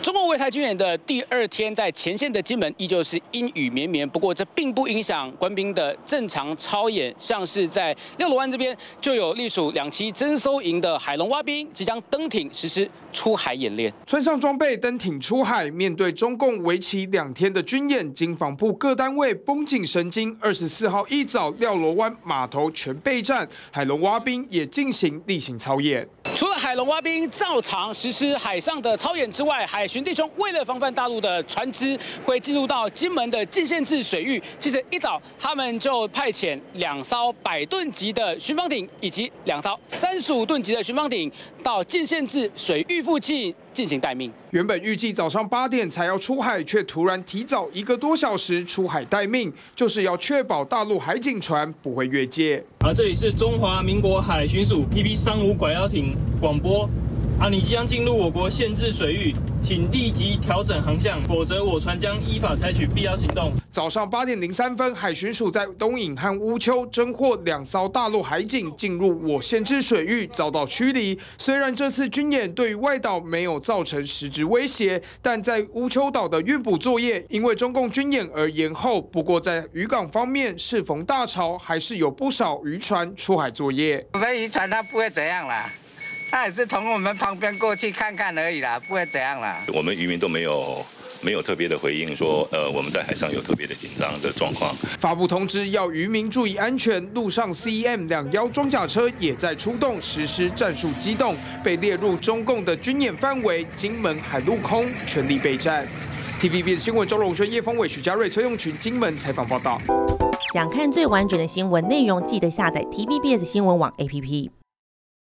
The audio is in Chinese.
中共围台军演的第二天，在前线的金门依旧是阴雨绵绵。不过，这并不影响官兵的正常操演。像是在六罗湾这边，就有隶属两栖征搜营的海龙蛙兵即将登艇实施出海演练，穿上装备登艇出海。面对中共为期两天的军演，经防部各单位绷紧神经。二十四号一早，六罗湾码头全备战，海龙蛙兵也进行例行操演。海龙蛙兵照常实施海上的操演之外，海巡弟兄为了防范大陆的船只会进入到金门的禁限制水域，其实一早他们就派遣两艘百吨级的巡防艇以及两艘三十五吨级的巡防艇到禁限制水域附近进行待命。原本预计早上八点才要出海，却突然提早一个多小时出海待命，就是要确保大陆海警船不会越界。而这里是中华民国海巡署 PP 三五拐腰艇。广播，啊，你即将进入我国限制水域，请立即调整航向，否则我船将依法采取必要行动。早上八点零三分，海巡署在东引和乌丘侦获两艘大陆海警进入我限制水域，遭到驱离。虽然这次军演对于外岛没有造成实质威胁，但在乌丘岛的运补作业因为中共军演而延后。不过在渔港方面，适逢大潮，还是有不少渔船出海作业。我们渔船它不会怎样啦。他也是从我们旁边过去看看而已啦，不会怎样啦。我们渔民都没有没有特别的回应说，呃，我们在海上有特别的紧张的状况。发布通知要渔民注意安全，路上 CEM 两幺装甲车也在出动实施战术机动，被列入中共的军演范围，金门海陆空全力备战。TVB 的新闻周荣轩、叶峰伟、许家瑞、崔永群金门采访报道。想看最完整的新闻内容，记得下载 TVBS 新闻网 APP。